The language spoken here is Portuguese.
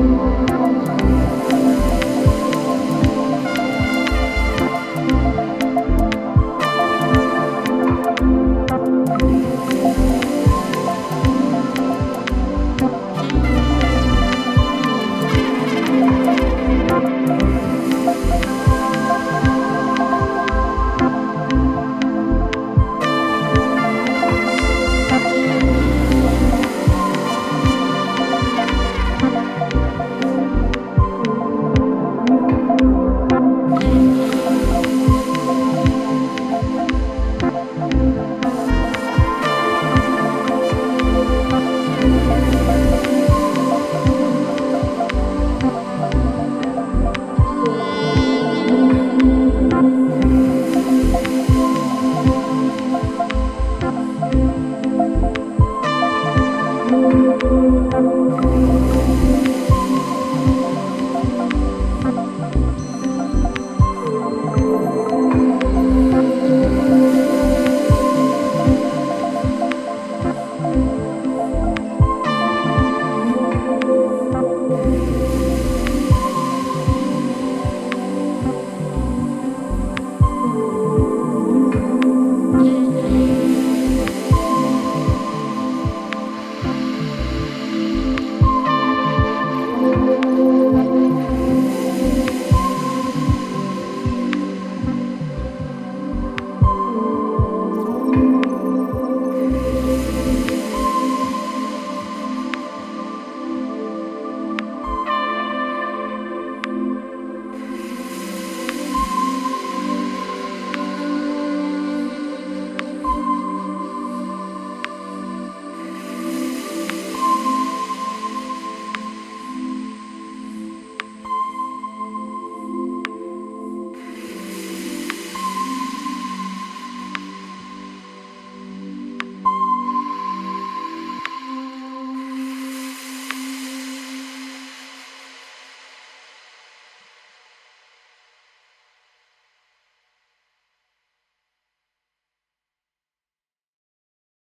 Música